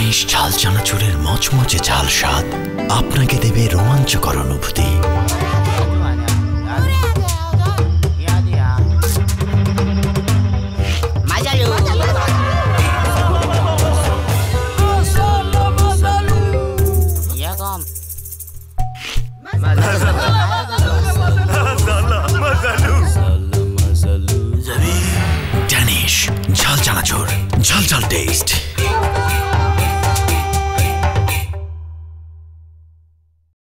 গণেশ ঝাল চানাচুরের মচমচে ঝাল স্বাদ। আপনাকে দেবে রোমাঞ্চকর অনুভূতি। ঝাল চানাচুর, ঝাল ঝাল টেস্ট